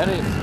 that is